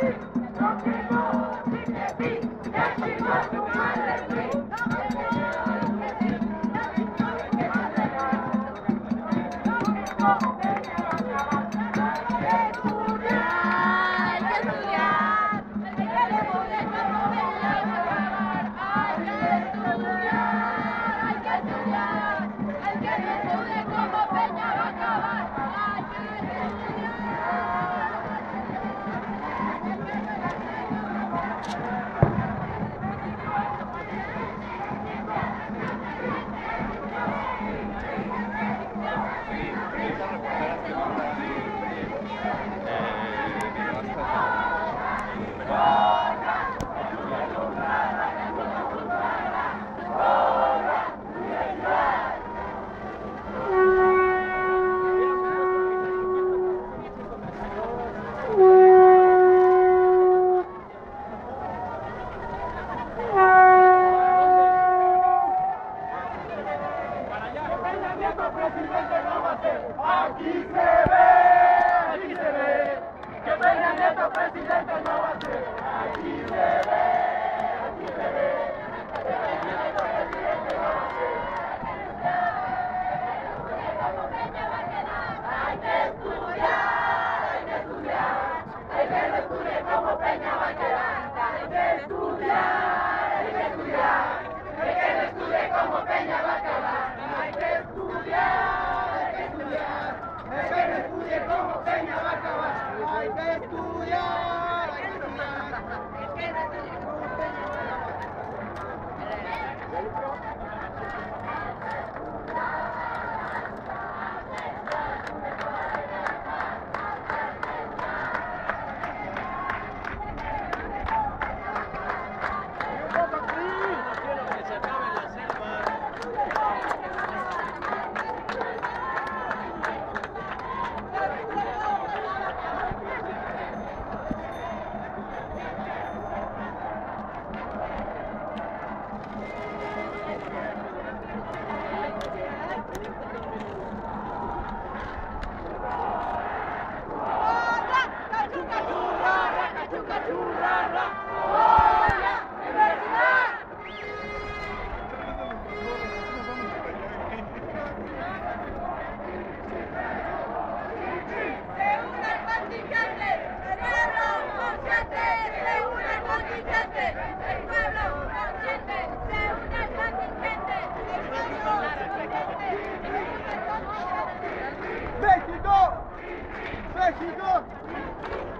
México! Aqui 行こう